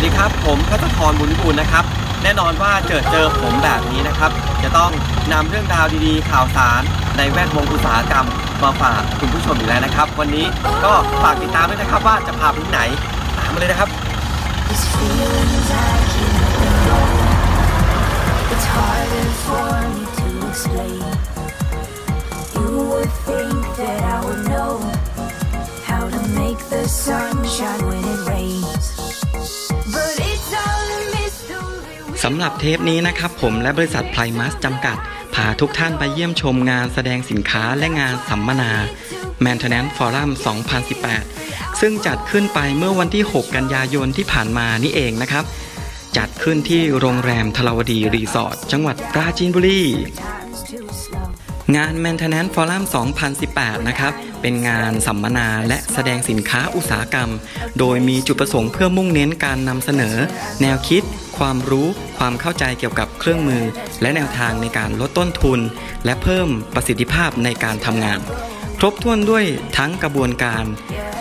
วัสดีครับผมพัชพรบุญวิบูลนะครับ แน่นอนว่าเจอเจอผมแบบนี้นะครับ จะต้องนำเรื่องราวดีๆ ข่าวสาร ในแวดวงอุตสาหกรรมมาฝากคุณผู้ชมอีกแล้วนะครับ วันนี้ก็ฝากติดตามด้วยนะครับว่าจะพาไปที่ไหนตามมาเลยนะครับำหรับเทปนี้นะครับผมและบริษัทไพรมัสจำกัดพาทุกท่านไปเยี่ยมชมงานแสดงสินค้าและงานสัมมนา Maintenance Forum 2018 ซึ่งจัดขึ้นไปเมื่อวันที่ 6 กันยายนที่ผ่านมานี่เองนะครับ จัดขึ้นที่โรงแรมทลาวดีรีสอร์ทจังหวัดปราจีนบุรี งาน Maintenance Forum 2018 นะครับ เป็นงานสัมมนาและแสดงสินค้าอุตสาหกรรม โดยมีจุดประสงค์เพื่อมุ่งเน้นการนำเสนอ แนวคิด ความรู้ ความเข้าใจเกี่ยวกับเครื่องมือ และแนวทางในการลดต้นทุน และเพิ่มประสิทธิภาพในการทำงาน ครบถ้วนด้วยทั้งกระบวนการ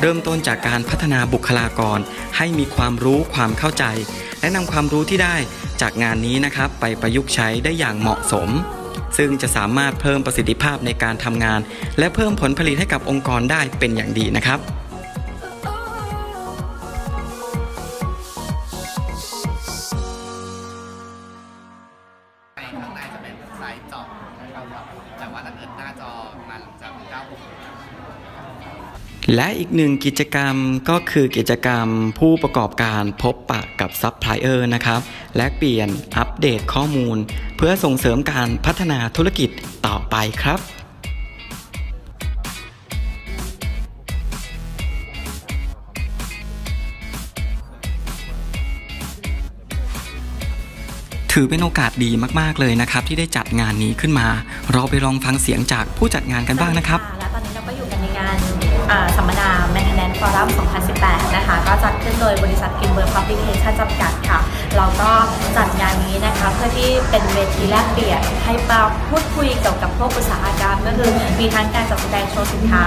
เริ่มต้นจากการพัฒนาบุคลากร ให้มีความรู้ความเข้าใจ และนำความรู้ที่ได้จากงานนี้นะครับ ไปประยุกต์ใช้ได้อย่างเหมาะสม ซึ่งจะสามารถเพิ่มประสิทธิภาพในการทำงาน และเพิ่มผลผลิตให้กับองค์กรได้เป็นอย่างดีนะครับข้างในจะเป็นส์เจาะนะครับแต่ว่าถ้าเกิดหน้าจอมันจะ96 และอีกหนึ่งกิจกรรมก็คือกิจกรรมผู้ประกอบการพบปะกับซัพพลายเออร์นะครับ แลกเปลี่ยนอัปเดตข้อมูล เพื่อส่งเสริมการพัฒนาธุรกิจต่อไปครับถือเป็นโอกาสดีมาก ๆ เลยนะครับ ที่ได้จัดงานนี้ขึ้นมา เราไปลองฟังเสียงจากผู้จัดงานกันบ้างนะครับ สัมมนา Maintenance Forum 2018 นะคะ ก็จัดขึ้นโดยบริษัท Kimber Publication จำกัดค่ะ เราก็จัดงานนี้นะคะเพื่อที่เป็นเวทีแลกเปลี่ยนให้มาพูดคุยเกี่ยวกับพวกอุตสาหกรรมก็คือมีทั้งการจัดแสดงโชว์สินค้า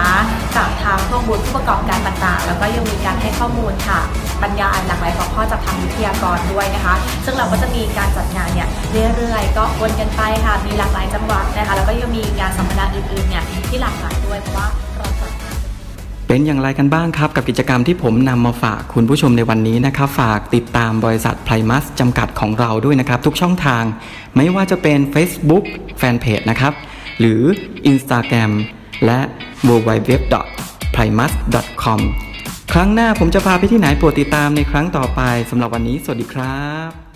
จากทางพวกบูธผู้ประกอบการต่างๆ แล้วก็ยังมีการให้ข้อมูลค่ะบรรยายหลากหลายหัวข้อจากทางวิทยากรด้วยนะคะ ซึ่งเราก็จะมีการจัดงานเนี่ยเรื่อยๆ ก็วนกันไปค่ะ มีหลากหลายจังหวัดนะคะ แล้วก็ยังมีงานสัมมนาอื่นๆเนี่ยที่หลากหลายด้วยเพราะว่าเราจัด เป็นอย่างไรกันบ้างครับกับกิจกรรมที่ผมนำมาฝากคุณผู้ชมในวันนี้นะครับ ฝากติดตามบริษัทไพรมัสจำกัดของเราด้วยนะครับ ทุกช่องทาง ไม่ว่าจะเป็น Facebook Fanpage นะครับ หรือ Instagram และ w w w p r i m a s c o m ครั้งหน้าผมจะพาไปที่ไหนโปรดติดตามในครั้งต่อไปสำหรับวันนี้ สวัสดีครับ